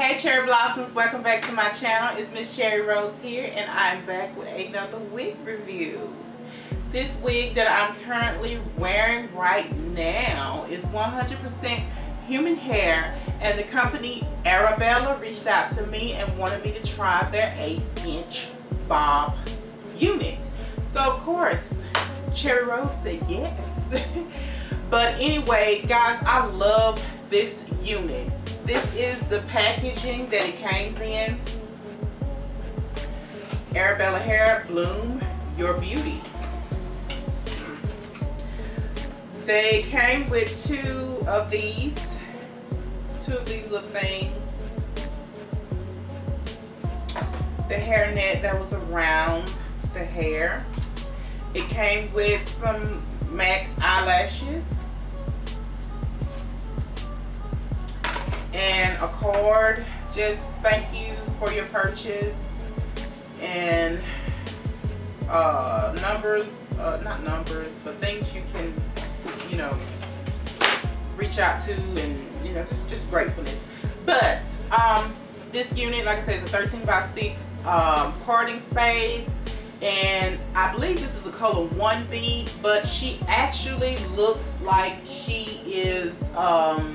Hey Cherry Blossoms, welcome back to my channel. It's Miss Cherry Rose here and I'm back with another wig review. This wig that I'm currently wearing right now is 100% human hair and the company Arabella reached out to me and wanted me to try their 8 inch bob unit. So of course, Cherry Rose said yes. but anyway, guys, I love this unit. This is the packaging that it came in. Arabella Hair Bloom Your Beauty. They came with two of these. Two of these little things. The hairnet that was around the hair. It came with some MAC eyelashes. A card just thank you for your purchase. And uh, numbers uh, not numbers but things you can you know reach out to and you know just, just gratefulness. But um, this unit like I said is a 13 by 6 um, parting space. And I believe this is a color 1B but she actually looks like she is um,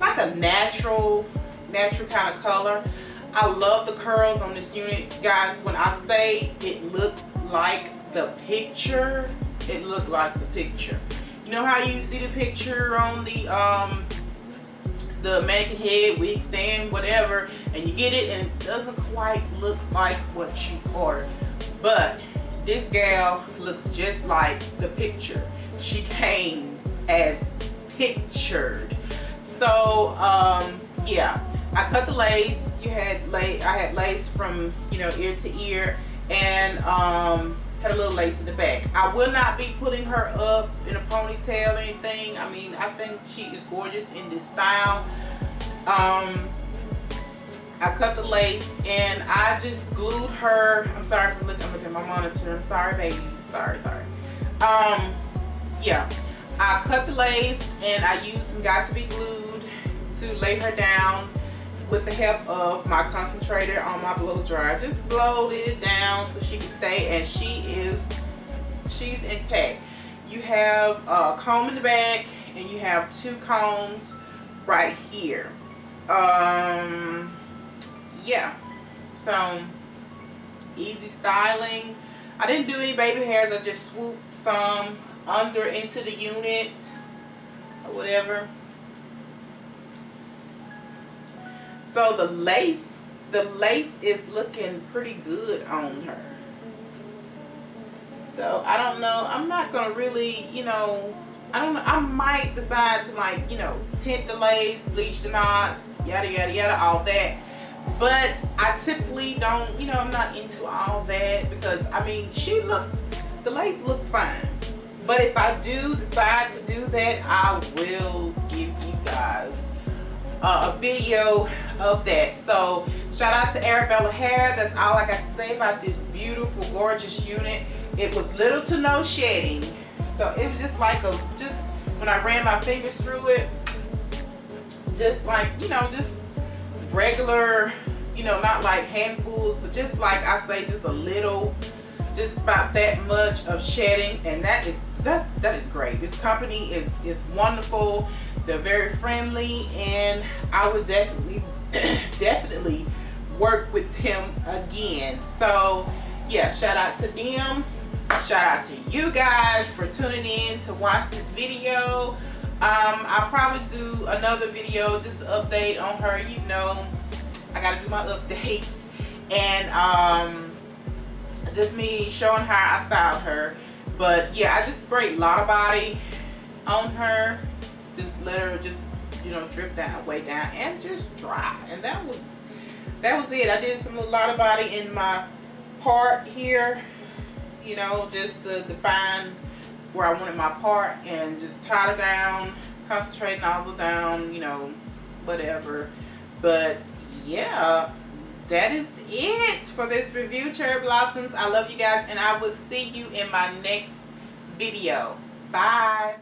like a natural, natural kind of color. I love the curls on this unit. Guys, when I say it looked like the picture, it looked like the picture. You know how you see the picture on the um the mannequin head, wig stand, whatever, and you get it and it doesn't quite look like what you ordered. But this gal looks just like the picture. She came as pictured so um, yeah. I cut the lace. You had lace I had lace from you know ear to ear and um, had a little lace in the back. I will not be putting her up in a ponytail or anything. I mean I think she is gorgeous in this style. Um, I cut the lace and I just glued her I'm sorry for looking, looking at my monitor. I'm sorry baby. Sorry sorry. Um yeah. I cut the lace and I used some Got2b glued to lay her down with the help of my concentrator on my blow dryer. Just blowed it down so she can stay and she is, she's intact. You have a comb in the back and you have two combs right here. Um, yeah, so easy styling. I didn't do any baby hairs, I just swooped some under into the unit or whatever. So the lace, the lace is looking pretty good on her. So I don't know. I'm not going to really, you know, I don't know. I might decide to like, you know, tint the lace, bleach the knots, yada, yada, yada, all that. But I typically don't, you know, I'm not into all that because, I mean, she looks, the lace looks fine. But if I do decide to do that, I will give you guys uh, a video of that. So shout out to Arabella Hair. That's all I got to say about this beautiful, gorgeous unit. It was little to no shedding. So it was just like a, just when I ran my fingers through it, just like, you know, just regular, you know, not like handfuls, but just like I say, just a little, just about that much of shedding. And that is that's that is great. This company is is wonderful. They're very friendly and I would definitely definitely work with him again. So yeah shout out to them. Shout out to you guys for tuning in to watch this video. Um, I'll probably do another video just to update on her you know. I gotta do my updates. And um, just me showing how I styled her but yeah, I just sprayed Lotta Body on her. Just let her just, you know, drip down, way down, and just dry. And that was that was it. I did some Lotta Body in my part here, you know, just to define where I wanted my part and just tie it down, concentrate nozzle down, you know, whatever. But yeah, that is it for this review cherry blossoms. I love you guys and i will see you in my next video. Bye